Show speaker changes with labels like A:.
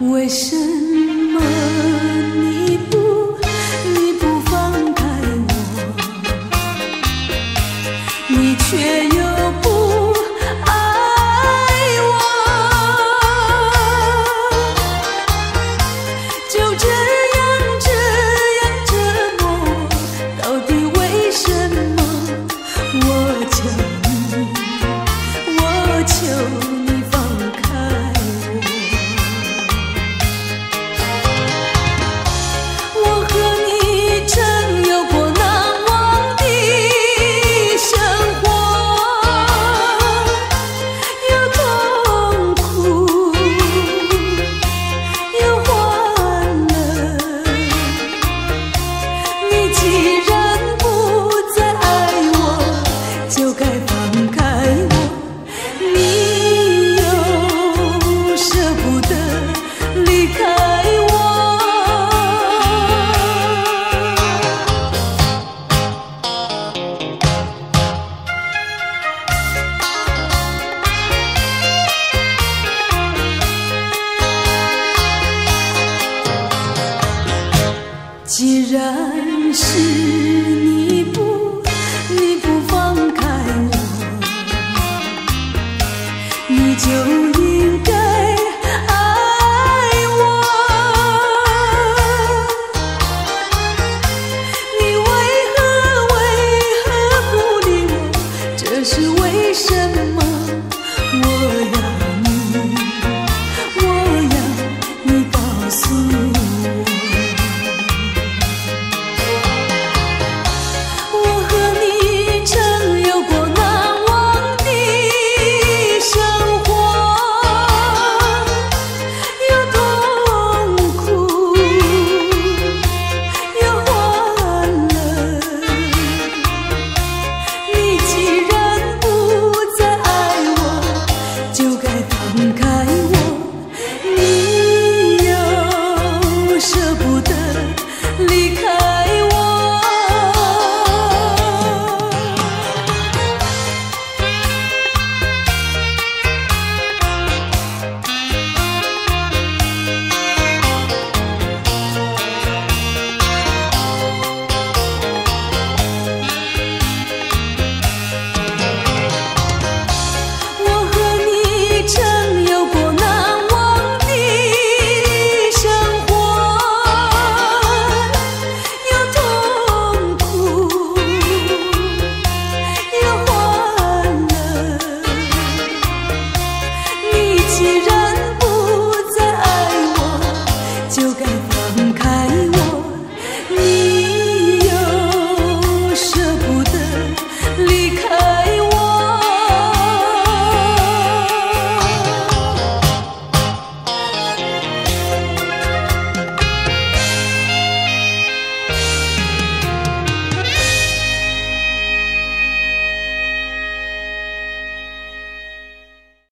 A: 为什么你不你不放开我？你却又